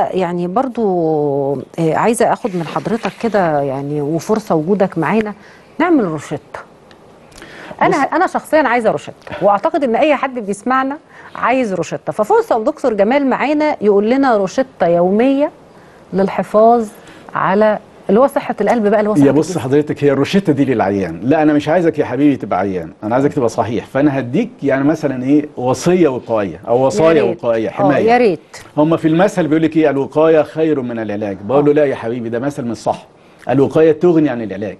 يعني برضو آه، عايزة أخد من حضرتك كده يعني وفرصة وجودك معانا نعمل روشتة. أنا أنا شخصيا عايزة روشتة وأعتقد إن أي حد بيسمعنا عايز روشتة. ففرصة الدكتور جمال معانا يقول لنا روشتة يومية للحفاظ على اللي هو صحة القلب بقى اللي هو صحة يا بص. حضرتك هي الروشتة دي للعيان. لا أنا مش عايزك يا حبيبي تبقى عيان أنا عايزك تبقى صحيح. فأنا هديك يعني مثلا إيه وصية وقائيه أو وصايا. وقائيه آه حماية. يا ريت. هم في المثل بيقول لك إيه الوقاية خير من العلاج. بقول له لا يا حبيبي ده مثل مش صح. الوقاية تغني عن العلاج.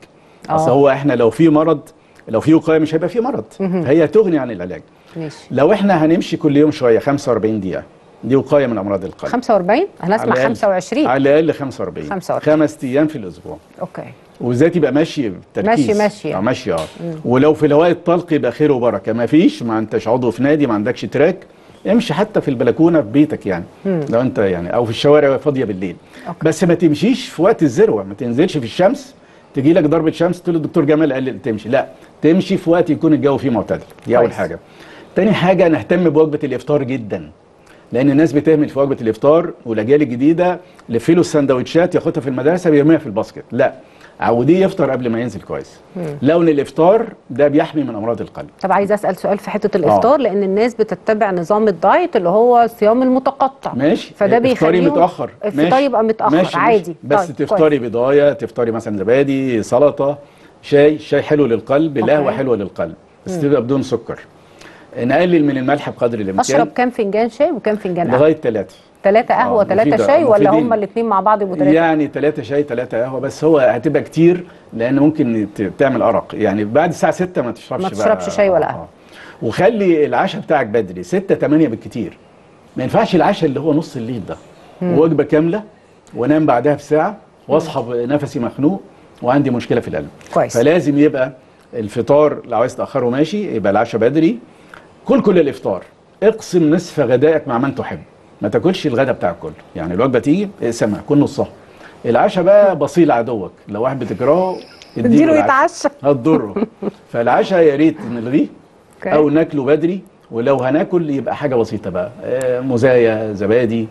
أصل آه. هو إحنا لو في مرض لو في وقاية مش هيبقى في مرض. هي تغني عن العلاج. ماشي. لو إحنا هنمشي كل يوم شوية 45 دقيقة دي وقاية من أمراض القلب. 45 أنا أسمع على الأقل- 25 على الأقل 45 45. خمس أيام في الأسبوع. okay. وازاي تبقى ماشي بتركيز. ماشي- ماشي. آه ماشي آه. ولو في الهواء الطلق يبقى خير وبركة. ما فيش ما انتش عضو في نادي ما عندكش track. امشي حتى في البلكونة في بيتك يعني. لو أنت يعني أو في الشوارع فاضية بالليل. okay. بس ما تمشيش في وقت الذروة. ما تنزلش في الشمس. تجي لك ضربة شمس تقول الدكتور جمال قال لي تمشي. لا تمشي في وقت يكون الجو فيه معتدل. دي أول. حاجة. تاني حاجة نهتم بوجبة الإفطار جدا. لأن الناس بتهمل في وجبة الإفطار والأجيال الجديدة تلفي له السندوتشات ياخدها في المدرسة بيرميها في ال basket. لا عوديه يفطر قبل ما ينزل كويس. لو إن الإفطار ده بيحمي من أمراض القلب. طب عايزه أسأل سؤال في حتة الإفطار لأن الناس بتتبع نظام ال diet اللي هو الصيام المتقطع. ماشي. فده بيخليهم متأخر. الفطار يبقى متأخر. ماشي عادي. بس طيب، تفطري بيضاية تفطري مثلا زبادي سلطة شاي شاي حلو للقلب okay. حلوة للقلب بس تبقى بدون سكر. نقلل من الملح بقدر الامكان. أشرب كام فنجان شاي وكام فنجان قهوة؟ لغاية ثلاثة ثلاثة قهوة آه، ثلاثة مفيدة- شاي ولا. هما الاثنين مع بعض يبقوا ثلاثة يعني ثلاثة شاي ثلاثة قهوة بس هو هتبقى كتير لأن ممكن تعمل أرق. يعني بعد الساعة 6 ما تشربش ما. تشربش شاي ولا قهوة. آه. وخلي العشاء بتاعك بدري. 6 8 بالكتير. ما ينفعش العشاء اللي هو نص الليل ده. وجبة كاملة وأنام بعدها بساعة وأصحى نفسي مخنوق وعندي مشكلة في القلب. كويس. فلازم يبقى الفطار لو عايز تأخره ماشي يبقى العشاء بدري. كل كل الإفطار. اقسم نصف غدائك مع من تحب. ما تاكلش الغدا بتاعك كله. يعني الوجبة تيجي اقسمها كل نصها. العشاء بقى بصيل عدوك. لو واحد بتكرهه اديله. يتعشى. هتضره. فالعشاء يا ريت نلغيه. أو ناكله بدري. ولو هناكل يبقى حاجة بسيطة بقى. آه، مزايا زبادي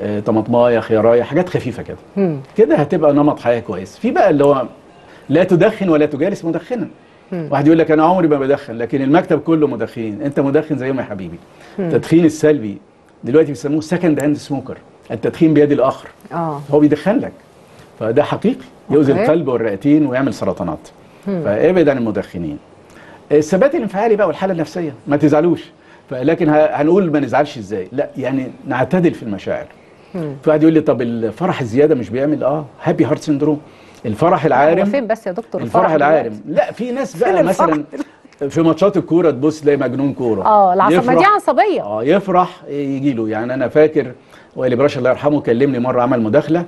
آه، طماطماية خيارايه حاجات خفيفة كده. كده هتبقى نمط حياة كويس. في بقى اللي هو لا تدخن ولا تجالس مدخنا. واحد يقول لك أنا عمري ما بدخن لكن المكتب كله مدخنين. أنت مدخن زيهم يا حبيبي. التدخين السلبي دلوقتي بيسموه second hand smoker التدخين بيد الآخر. آه. هو بيدخن لك. فده حقيقي. يؤذي. القلب والرئتين ويعمل سرطانات. فأبعد عن المدخنين. الثبات الانفعالي بقى والحالة النفسية. ما تزعلوش. لكن هنقول ما نزعلش إزاي. لا يعني نعتدل في المشاعر. في واحد يقول لي طب الفرح الزيادة مش بيعمل؟ آه happy heart syndrome الفرح العارم؟ فين بس يا دكتور؟ الفرح؟ العارم. لا في ناس بقى مثلا في ماتشات الكورة تبص تلاقي مجنون كورة. آه العصبية دي عصبية. آه يفرح يجي له. يعني أنا فاكر وائل براشا الله يرحمه كلمني مرة عمل مداخلة.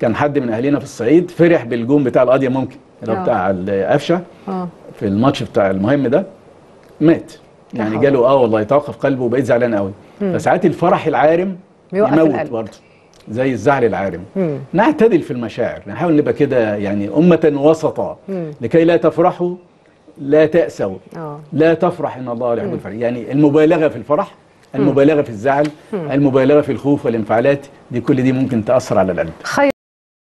كان حد من اهالينا في الصعيد فرح بالجون بتاع القضية ممكن اللي آه. هو بتاع القفشه آه. في الماتش بتاع المهم ده مات. يعني. جاله آه والله يتوقف قلبه وبقيت زعلان قوي فساعات الفرح العارم بيوقف يموت. برضه. زي الزعل العارم. مم. نعتدل في المشاعر نحاول نبقى كده يعني أمة وسطا مم. لكي لا تفرحوا لا تأسوا. آه. لا تفرح إن الله لا يحب الفرح. يعني المبالغة في الفرح المبالغة في الزعل المبالغة في الخوف والانفعالات دي كل دي ممكن تأثر على القلب خير.